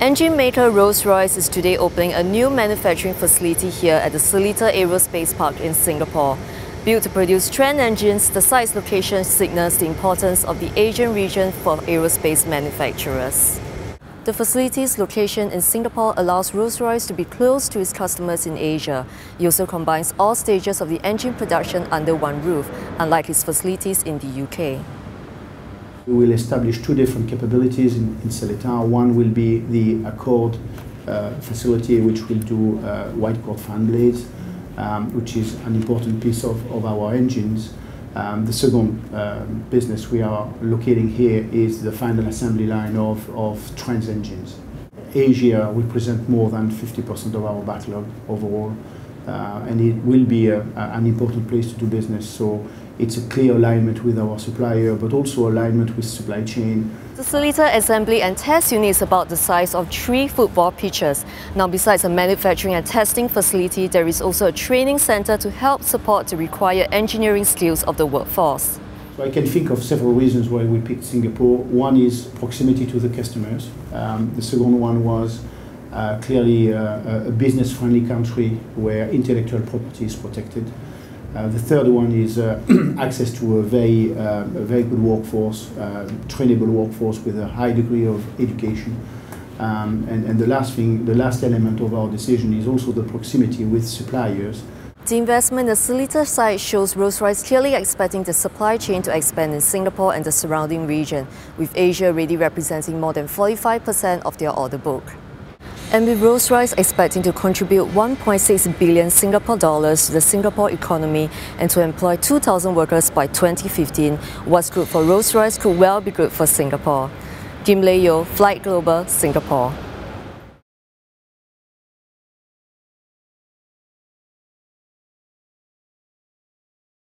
Engine maker Rolls-Royce is today opening a new manufacturing facility here at the Seletar Aerospace Park in Singapore. Built to produce Trent engines, the site's location signals the importance of the Asian region for aerospace manufacturers. The facility's location in Singapore allows Rolls-Royce to be close to its customers in Asia. It also combines all stages of the engine production under one roof, unlike its facilities in the UK. We will establish two different capabilities in, in Seletar. One will be the Accord uh, facility, which will do uh, wide chord fan blades, um, which is an important piece of, of our engines. Um, the second uh, business we are locating here is the final assembly line of, of Trent engines. Asia represents more than 50% of our backlog overall, uh, and it will be a, a, an important place to do business. So it's a clear alignment with our supplier, but also alignment with supply chain. The Seletar Assembly and Test Unit is about the size of three football pitches. Now, besides a manufacturing and testing facility, there is also a training center to help support the required engineering skills of the workforce. So I can think of several reasons why we picked Singapore. One is proximity to the customers. Um, the second one was uh, clearly uh, a business-friendly country where intellectual property is protected. Uh, the third one is uh, access to a very, uh, a very good workforce, uh, trainable workforce with a high degree of education. Um, and, and the last thing, the last element of our decision is also the proximity with suppliers. The investment in the site shows Rolls-Royce clearly expecting the supply chain to expand in Singapore and the surrounding region, with Asia already representing more than 45% of their order book. And with Rolls-Royce expecting to contribute 1.6 billion Singapore dollars to the Singapore economy and to employ 2,000 workers by 2015, what's good for Rolls-Royce could well be good for Singapore. Kim Leo, FlightGlobal, Singapore.